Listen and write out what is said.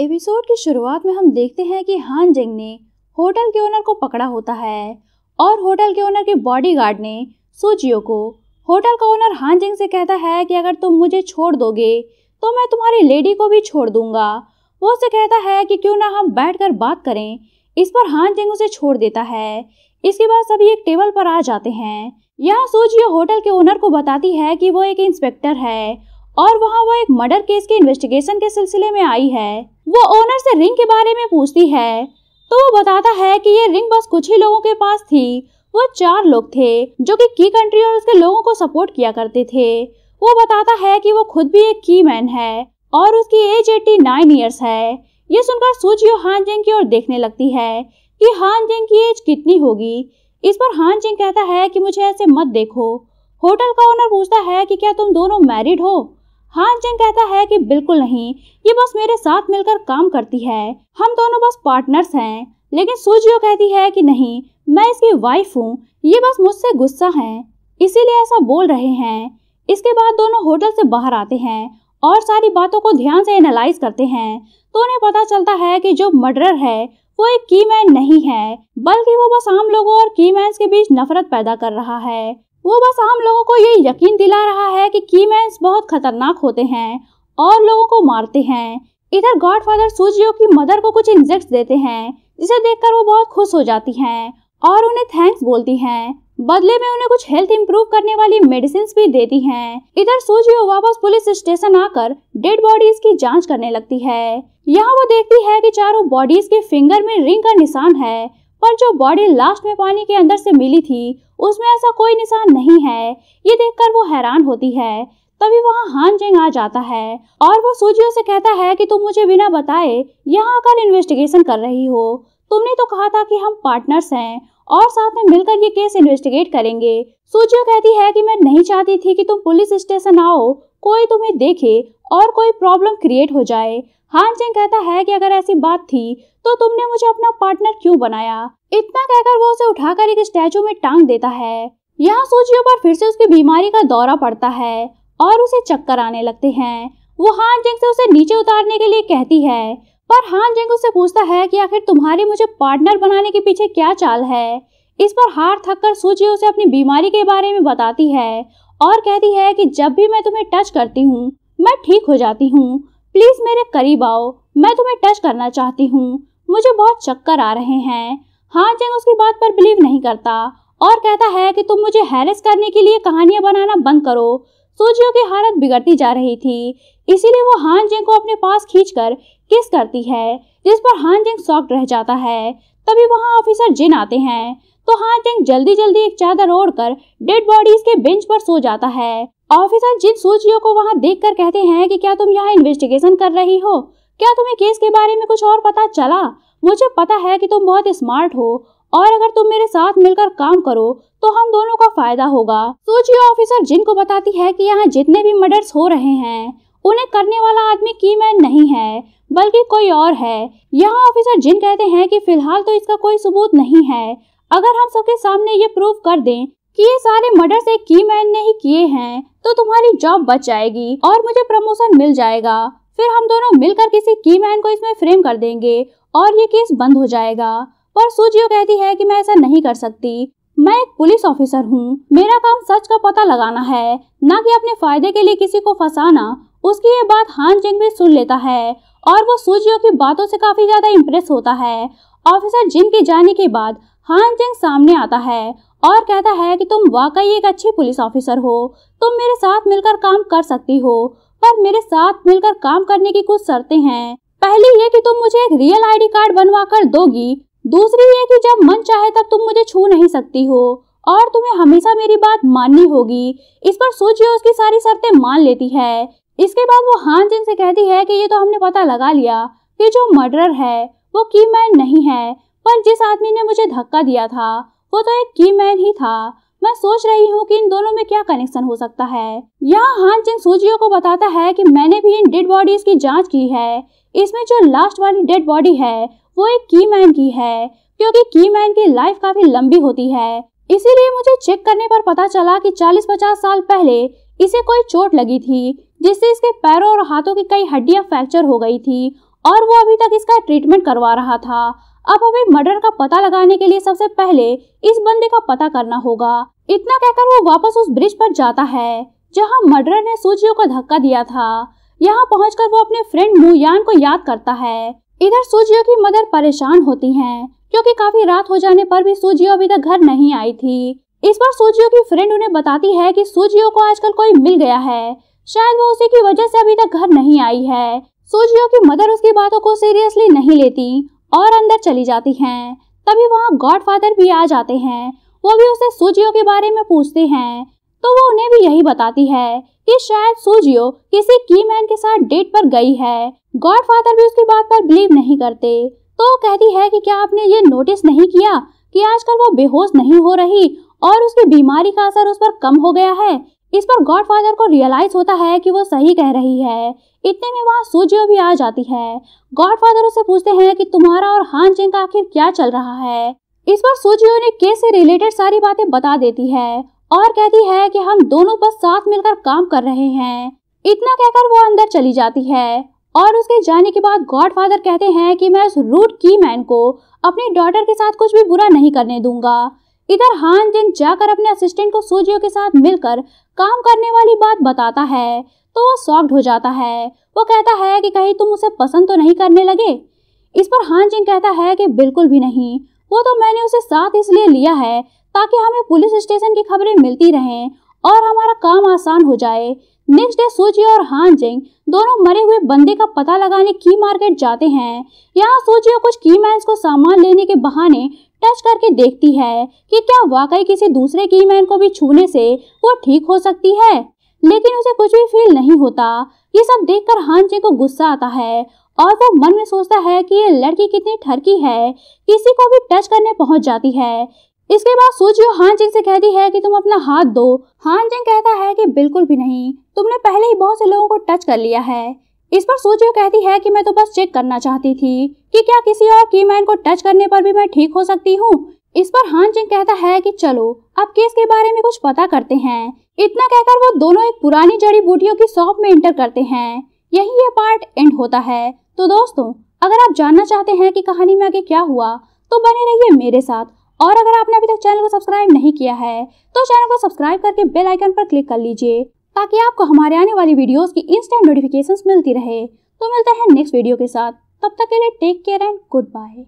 Episode की शुरुआत में हम देखते हैं कि हान जिंग ने होटल के ओनर को पकड़ा होता है और होटल के ओनर के बॉडीगार्ड ने सुजियो को होटल का ओनर हान जिंग से कहता है कि अगर तुम मुझे छोड़ दोगे तो मैं तुम्हारी लेडी को भी छोड़ दूँगा। वो उसे कहता है कि क्यों ना हम बैठकर बात करें, इस पर हान जिंग उसे छोड़ देता है। इसके बाद सभी एक टेबल पर आ जाते हैं। यहाँ सुजियो होटल के ओनर को बताती है कि वो एक इंस्पेक्टर है और वहाँ वो एक मर्डर केस के इन्वेस्टिगेशन के सिलसिले में आई है। वो ओनर से रिंग के बारे में पूछती है। तो वो बताता है कि ये रिंग बस कुछ ही लोगों के पास थी। वो चार लोग थे, जो कि की कंट्री और उसके लोगों को सपोर्ट किया करते थे। वो बताता है कि वो खुद भी एक की मैन है और उसकी एज एट्टी नाइन ईयर्स है। ये सुनकर सूचियो हान जिंग की ओर देखने लगती है कि हान जिंग की एज कितनी होगी। इस पर हान जिंग कहता है कि मुझे ऐसे मत देखो। होटल का ओनर पूछता है कि क्या तुम दोनों मैरिड हो? हान जिंग कहता है कि बिल्कुल नहीं। ये बस मेरे साथ मिलकर काम करती है। हम दोनों बस पार्टनर्स हैं। लेकिन सूजियो कहती है कि नहीं, मैं इसकी वाइफ हूँ। ये बस मुझसे गुस्सा है। इसीलिए ऐसा बोल रहे हैं। इसके बाद दोनों होटल से बाहर आते हैं और सारी बातों को ध्यान से एनालाइज करते हैं। तो उन्हें पता चलता है कि जो मर्डर है, वो एक की मैन नहीं है, बल्कि वो बस आम लोगों और की मैन के बीच नफरत पैदा कर रहा है। वो बस आम लोगों को ये यकीन दिला रहा है कि कीमैन्स बहुत खतरनाक होते हैं और लोगों को मारते हैं। इधर गॉडफादर सूजियो की मदर को कुछ इंजेक्ट देते हैं, जिसे देखकर वो बहुत खुश हो जाती हैं और उन्हें थैंक्स बोलती हैं। बदले में उन्हें कुछ हेल्थ इंप्रूव करने वाली मेडिसिन भी देती हैं। इधर सूजियो वापस पुलिस स्टेशन आकर डेड बॉडीज की जाँच करने लगती है। यहाँ वो देखती है कि चारों बॉडीज के फिंगर में रिंग का निशान है। पर जो बॉडी लास्ट में पानी के अंदर से मिली थी, उसमें ऐसा कोई निशान नहीं है। ये देखकर वो हैरान होती है। तभी वहाँ हान जेंग आ जाता है और वो सूजियों से कहता है कि तुम मुझे बिना बताए यहाँ आकर इन्वेस्टिगेशन कर रही हो। तुमने तो कहा था कि हम पार्टनर्स हैं और साथ में मिलकर ये केस इन्वेस्टिगेट करेंगे। सूजियो कहती है कि मैं नहीं चाहती थी कि तुम पुलिस स्टेशन आओ, कोई तुम्हें देखे और कोई प्रॉब्लम क्रिएट हो जाए। हान जेंग कहता है कि अगर ऐसी बात थी तो तुमने मुझे अपना पार्टनर क्यों बनाया? इतना कहकर वो उसे उठाकर एक स्टैचू में टांग देता है। यहाँ सूचियों पर फिर से उसकी बीमारी का दौरा पड़ता है और उसे चक्कर आने लगते हैं। वो हान जेंग से उसे नीचे उतारने के लिए कहती है, पर हान जेंग उससे पूछता है कि आखिर तुम्हारी मुझे पार्टनर बनाने के पीछे क्या चाल है? इस पर हार थक कर सूची उसे अपनी बीमारी के बारे में बताती है और कहती है कि जब भी मैं तुम्हें टच करती हूँ मैं ठीक हो जाती हूँ। प्लीज़ मेरे करीब आओ। मैं तुम्हें टच करना चाहती हूँ। मुझे बहुत चक्कर आ रहे हैं। हाँ जंग उसकी बात पर बिलीव नहीं करता और कहता है कि तुम मुझे हैरेस करने के लिए कहानियाँ बनाना बंद करो। सूजियों की हालत बिगड़ती जा रही थी। इसीलिए वो हान जिंग को अपने पास खींचकर किस करती है, जिस पर हान जिंग शॉक्ड रह जाता है। तभी वहाँ ऑफिसर जिन आते हैं। तो हान जिंग जल्दी जल्दी एक चादर ओढ़कर डेड बॉडीज के बेंच पर सो जाता है। ऑफिसर जिन सूचियों को वहाँ देखकर कहते हैं कि क्या तुम यहाँ इन्वेस्टिगेशन कर रही हो? क्या तुम्हें केस के बारे में कुछ और पता चला? मुझे पता है कि तुम बहुत स्मार्ट हो, और अगर तुम मेरे साथ मिलकर काम करो तो हम दोनों का फ़ायदा होगा। सोचिए ऑफिसर जिनको बताती है कि यहाँ जितने भी मर्डर्स हो रहे हैं, उन्हें करने वाला आदमी की मैन नहीं है, बल्कि कोई और है। यहाँ ऑफिसर जिन कहते हैं कि फ़िलहाल तो इसका कोई सबूत नहीं है, अगर हम सबके सामने ये प्रूव कर दें कि ये सारे मर्डर्स एक की मैन ने ही किए हैं तो तुम्हारी जॉब बच जाएगी और मुझे प्रमोशन मिल जाएगा। फिर हम दोनों मिलकर किसी की मैन को इसमें फ्रेम कर देंगे और ये केस बंद हो जाएगा। पर सूजियो कहती है कि मैं ऐसा नहीं कर सकती। मैं एक पुलिस ऑफिसर हूँ। मेरा काम सच का पता लगाना है, न कि अपने फ़ायदे के लिए किसी को फंसाना। उसकी ये बात हान जिंग भी सुन लेता है और वो सूजियो की बातों से काफ़ी ज़्यादा इम्प्रेस होता है। ऑफिसर जिन के जाने के बाद हान जिंग सामने आता है और कहता है कि तुम वाकई एक अच्छी पुलिस ऑफिसर हो। तुम मेरे साथ मिलकर काम कर सकती हो, पर मेरे साथ मिलकर काम करने की कुछ शर्तें हैं। पहली ये कि तुम मुझे एक रियल आईडी कार्ड बनवा कर दोगी। दूसरी ये कि जब मन चाहे तब तुम मुझे छू नहीं सकती हो, और तुम्हें हमेशा मेरी बात माननी होगी। इस पर सोचिए उसकी सारी शर्तें मान लेती है। इसके बाद वो हान जिन से कहती है कि ये तो हमने पता लगा लिया कि जो मर्डर है, वो की मैन नहीं है, पर जिस आदमी ने मुझे धक्का दिया था वो तो एक की मैन ही था। मैं सोच रही हूँ कि इन दोनों में क्या कनेक्शन हो सकता है। यहाँ हान जिंग सूजियो को बताता है कि मैंने भी इन डेड बॉडीज की जाँच की है। इसमें जो लास्ट वाली डेड बॉडी है, वो एक की मैन की है, क्योंकि की मैन की लाइफ काफ़ी लंबी होती है। इसीलिए मुझे चेक करने पर पता चला कि 40-50 साल पहले इसे कोई चोट लगी थी, जिससे इसके पैरों और हाथों की कई हड्डियाँ फ्रैक्चर हो गई थी और वो अभी तक इसका ट्रीटमेंट करवा रहा था। अब हमें मर्डर का पता लगाने के लिए सबसे पहले इस बंदे का पता करना होगा। इतना कहकर वो वापस उस ब्रिज पर जाता है, जहाँ मर्डर ने सूजियो को धक्का दिया था। यहाँ पहुंचकर वो अपने फ्रेंड मुयान को याद करता है। इधर सूजियो की मदर परेशान होती हैं, क्योंकि काफ़ी रात हो जाने पर भी सूजियो अभी तक घर नहीं आई थी। इस बार सूजियो की फ्रेंड उन्हें बताती है कि सूजियो को आजकल कोई मिल गया है। शायद वो उसी की वजह से अभी तक घर नहीं आई है। सूजियो की मदर उसकी बातों को सीरियसली नहीं लेती और अंदर चली जाती हैं। तभी वहाँ गॉड फादर भी आ जाते हैं। वो भी उसे सूजियो के बारे में पूछते हैं। तो वो उन्हें भी यही बताती है कि शायद सूजियो किसी की मैन के साथ डेट पर गई है। गॉड फादर भी उसकी बात पर बिलीव नहीं करते। तो कहती है कि क्या आपने ये नोटिस नहीं किया कि आजकल वो बेहोश नहीं हो रही और उसकी बीमारी का असर उस पर कम हो गया है? इस पर गॉड फादर को रियलाइज़ होता है कि वो सही कह रही है। इतने में वहाँ सूजियो भी आ जाती है। गॉड फादर उसे पूछते हैं कि तुम्हारा और हान जिंग का आखिर क्या चल रहा है? इस बार सूजियो ने केस से रिलेटेड सारी बातें बता देती है और कहती है कि हम दोनों बस साथ मिलकर काम कर रहे हैं। इतना कहकर वो अंदर चली जाती है और उसके जाने के बाद गॉड फादर कहते हैं कि मैं उस रूट की मैन को अपनी डॉटर के साथ कुछ भी बुरा नहीं करने दूँगा। इधर हान जिंग जाकर अपने असिस्टेंट को सूजियो के साथ मिलकर काम करने वाली बात बताता है तो वो सॉफ्ट हो जाता है। वो कहता है कि कहीं तुम उसे पसंद तो नहीं करने लगे? इस पर हान जिंग कहता है कि बिल्कुल भी नहीं। वो तो मैंने उसे साथ इसलिए लिया है ताकि हमें पुलिस स्टेशन की खबरें मिलती रहें और हमारा काम आसान हो जाए। नेक्स्ट डे सूजी और हान जिंग दोनों मरे हुए बंदे का पता लगाने की मार्केट जाते हैं। यहाँ सूजी कुछ की मैंस को सामान लेने के बहाने टच करके देखती है कि क्या वाकई किसी दूसरे की मैन को भी छूने से वो ठीक हो सकती है। लेकिन उसे कुछ भी फील नहीं होता। ये सब देखकर जिंग को गुस्सा आता है और वो मन में सोचता है कि ये लड़की कितनी ठरकी है। किसी को भी टच करने पहुँच जाती है। इसके बाद सोचियो हान जिंग से कहती है कि तुम अपना हाथ दो। हान कहता है कि बिल्कुल भी नहीं। तुमने पहले ही बहुत से लोगों को टच कर लिया है। इस पर सोचियो कहती है कि मैं तो बस चेक करना चाहती थी कि क्या किसी और की मैन को टच करने पर भी मैं ठीक हो सकती हूँ। इस पर हान जिंग कहता है कि चलो, अब केस के बारे में कुछ पता करते हैं। इतना कहकर वो दोनों एक पुरानी जड़ी बूटियों की शॉप में इंटर करते हैं। यही ये पार्ट एंड होता है। तो दोस्तों, अगर आप जानना चाहते हैं कि कहानी में आगे क्या हुआ तो बने रहिए मेरे साथ। और अगर आपने अभी तक चैनल को सब्सक्राइब नहीं किया है तो चैनल को सब्सक्राइब करके बेल आइकन पर क्लिक कर लीजिए। ताकि आपको हमारे आने वाली वीडियोस की इंस्टेंट नोटिफिकेशंस मिलती रहे। तो मिलते हैं नेक्स्ट वीडियो के साथ। तब तक के लिए take care and good bye